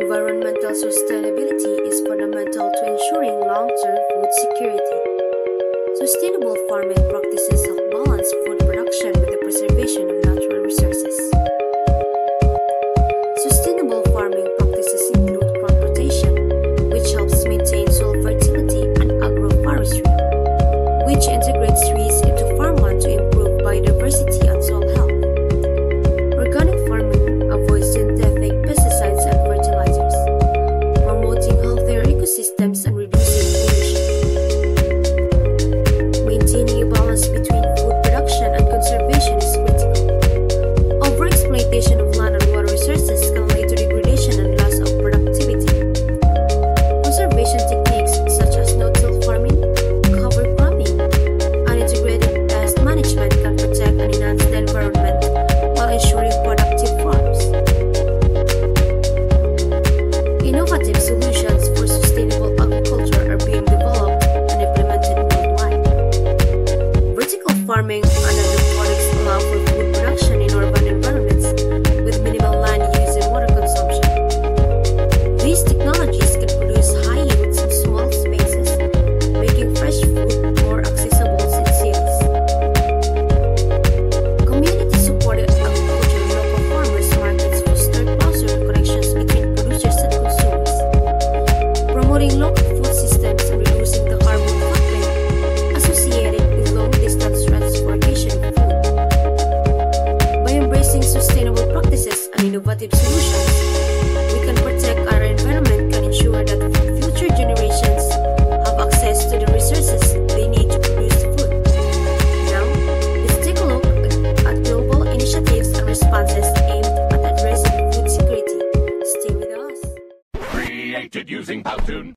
Environmental sustainability is fundamental to ensuring long-term food security. Sustainable farming practices help balance food production with the preservation of natural resources. Sustainable farming innovative solutions, we can protect our environment and ensure that future generations have access to the resources they need to produce food. Now, let's take a look at global initiatives and responses aimed at addressing food security. Stay with us. Created using Powtoon.